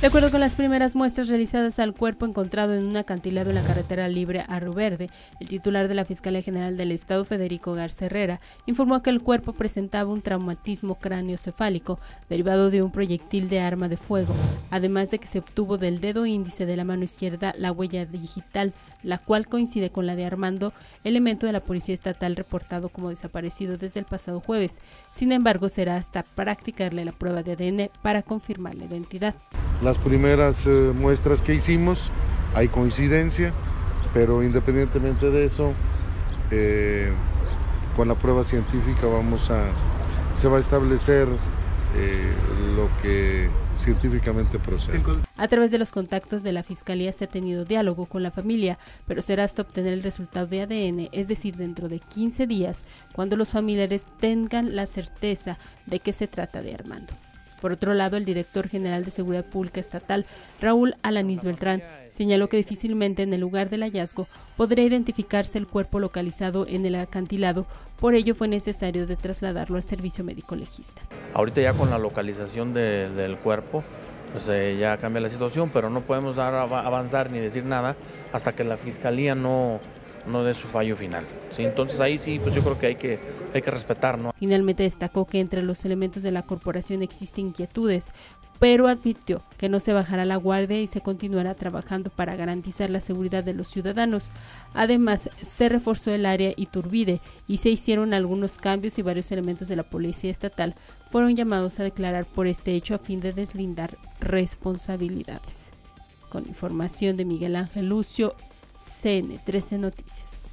De acuerdo con las primeras muestras realizadas al cuerpo encontrado en un acantilado en la carretera libre a Verde, el titular de la Fiscalía General del Estado, Federico Garza Herrera, informó que el cuerpo presentaba un traumatismo cráneocefálico derivado de un proyectil de arma de fuego, además de que se obtuvo del dedo índice de la mano izquierda la huella digital, la cual coincide con la de Armando, elemento de la Policía Estatal reportado como desaparecido desde el pasado jueves. Sin embargo, será hasta practicarle la prueba de ADN para confirmar la identidad las primeras eh, muestras que hicimos, hay coincidencia, pero independientemente de eso, eh, con la prueba científica vamos a, se va a establecer eh, lo que científicamente procede. A través de los contactos de la Fiscalía se ha tenido diálogo con la familia, pero será hasta obtener el resultado de ADN, es decir, dentro de 15 días, cuando los familiares tengan la certeza de que se trata de Armando. Por otro lado, el director general de Seguridad Pública Estatal, Raúl Alanis Beltrán, señaló que difícilmente en el lugar del hallazgo podría identificarse el cuerpo localizado en el acantilado, por ello fue necesario trasladarlo al servicio médico legista. Ahorita ya con la localización del cuerpo, pues eh, ya cambia la situación, pero no podemos dar, avanzar ni decir nada hasta que la fiscalía no, no de su fallo final. Entonces ahí sí, pues yo creo que hay que, hay que respetar. ¿no? Finalmente destacó que entre los elementos de la corporación existen inquietudes, pero advirtió que no se bajará la guardia y se continuará trabajando para garantizar la seguridad de los ciudadanos. Además, se reforzó el área Iturbide y se hicieron algunos cambios y varios elementos de la policía estatal fueron llamados a declarar por este hecho a fin de deslindar responsabilidades. Con información de Miguel Ángel Lucio, CN13 Noticias.